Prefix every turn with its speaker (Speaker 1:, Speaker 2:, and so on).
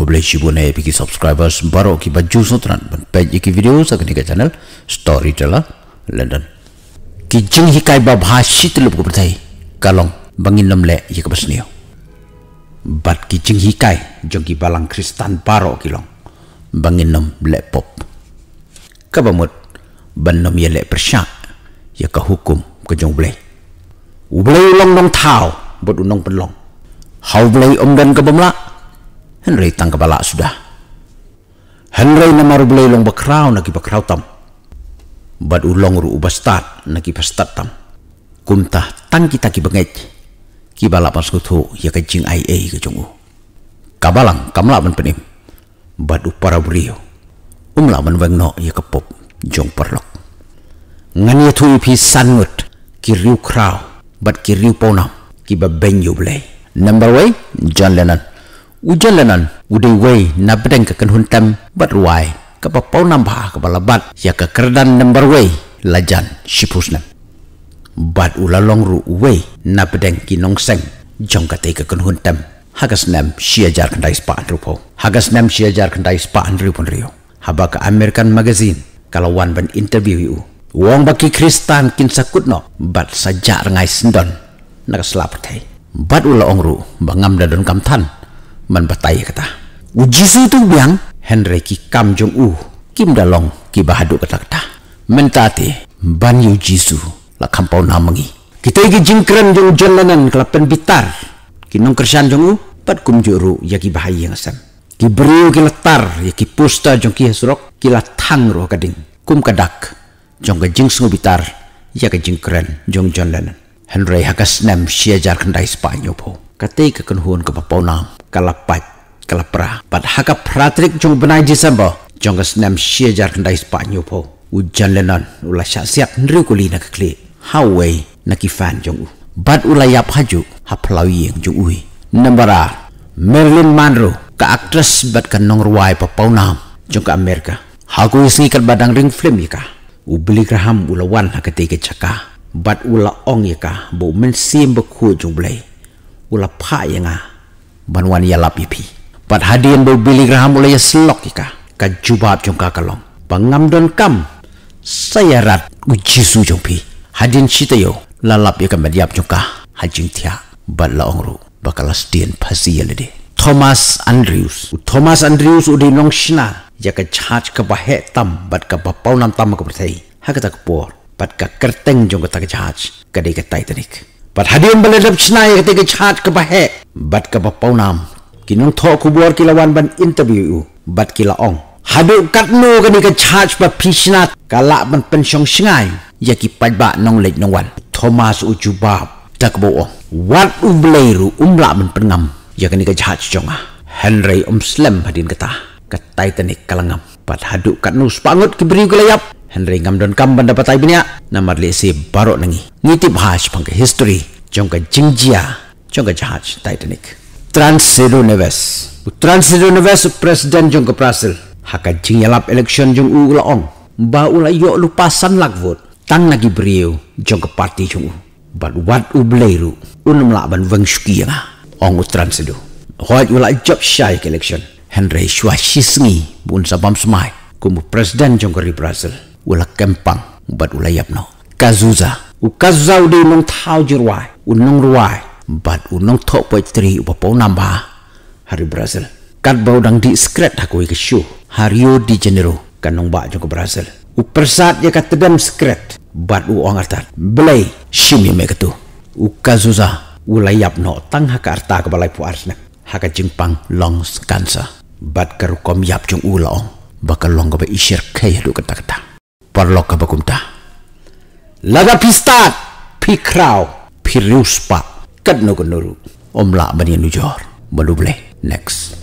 Speaker 1: ko boleh shibu na epi ki subscribers. Baro ki baju sutran ban page ki video sa kini ka channel. Storyteller london ki jing hi kai ba bhashi tilup ko bertai kalong bangin lam le ye ka basnio bat ki jing hi kai jong ki balang kristan baro ki long bangin nam le pop. Ka bamut ban nam ye le persya ye ka hukum ka jong blai u blai long long thao bot unong penlong. Hau blai om dan ka bamla Henry tang kepala sudah. Henry nama rubelai long bakrau naki bakrau tam. Bad ulong ru ubastat naki pastat tam. Kumta tang kita ki bengej. Ki bala pas kutu ya ke jing ai ai ke jongu. Kabalang kamla ban penim. Bad upara brio. Umla ban weng no ya ke pop jong perlok. Ngan ya tu pi sangut ki riu krau. Bad ki riu ponam ki ba benyu blai. Number way John Lennon ujan lenan udai wei na bedeng ke kenhun tem bat ruai ke papau nambah ke balabat ya ke kerdan number wei lajan shipus nem bat ulalong ru wei na bedeng ki nong seng jong ka ke kenhun tem hagas nem sia jar kendai spa andrupo hagas nem sia jar kendai spa andrupon rio haba ke American magazine kalau wan ban interview you wong baki kristan kin sakut no bat sajak rengai sendon. Nak selapat bat ula ongru bangam dadon man batai kata. Ujisu tu biang. Ki kam kim dalong ki bahadu kata ban yu jisu la kampau namangi kita igi jingkran jong jalanan kelapen bitar. Ki nong kersan jong u pat kum juru ya ki bahaya ngasam ki beriu ki letar ya ki pusta jong ki hasrok ki la roh kading kum kadak jong ke jing bitar ya ke jingkran jong jalanan Henry hakas nem siajar kendai Spanyol po. Katai ke kenhuan ke bapau nam kalapat kalapra. Pat haka pratrik jong benai Desember jong ke senam siajar kendai Spanyol po ujan lenan ula syak siak nri kuli nak kli Hawaii nak fan jong u bat ula yap haju ha pelawi yang jong ui. Nambara Marilyn Monroe ka aktris bat kan nong ruai pa paunam jong ke Amerika haku isngi kat badang ring film yaka u beli graham ula wan ha kete ke caka bat ula ong yaka bo men sim beku jong blai. Ula pa yanga banwan ya lapi pi. Pat hadian bo bili graham ulaya selok ika. Ka jubab jong ka kalong pangam don kam saya rat uji su jong pi. Hadin cita yo lalap kan mediap jong ka hajing tia bat la ongru bakalas dien pasi ya lede. Thomas Andrews. Thomas Andrews udi nong shina. Ya ka charge ka bahe tam bat ka bapau nam tam ka berthai ha ka por bat ka kerteng jong ka tak charge. Ka de ka titanic Pat hadian baladap cina yang ketika chat ke bahe. Bat ke bapau nam. Kinong thok kubur kilawan ban interview u. Bat kila ong. Hadu kat no kani ke chat pa pisnat. Kalak ban pensiong singai. Ya ki ba nong lek nong wan. Thomas uju bab. Tak bo. Wat u bleiru umla ban pengam. Ya kani ke chat. Henry um slam hadin kata. Ke Titanic kalangam. Pat hadu kat spangut kiberi kelayap. Henry ngam don kam banda patai binia namar le se barok nangi ngiti bhaj pang ke history jong ka jingjia jong ka jahaj titanic. Transero neves. Transero neves president jong ka prasil haka jingyalap election ula ong. Ba ula yo lu pasan lak vote tang nagi brio jong ka parti jong u. But what u bleiru un mla ban wang shuki nga ong u transero hoy ula job shy election. Henry shwa shisngi bun sabam smai kumu president jong ka Brazil ula kempang bat ula yapno kazuza. U kazuza u di nong thao jirwai u nong ruai bat u nong thok poi tri u papo namba. Hari brazil. Kat bau dang di skret haku ke shu. Hario di janeiro kan nong ba joko brazil. U persat ya kat tebem skret bat u ong artat blay shimi me katu u kazuza u la yapno tang haka arta ka balai pu arsna haka jingpang long kansa bat karu kom yap jong u la ong bakal long ka ba ishir kay hadu kata kata parlok ka bakumta laga pistat pikrau piruspa kadno kanuru omla bani nujor baluble next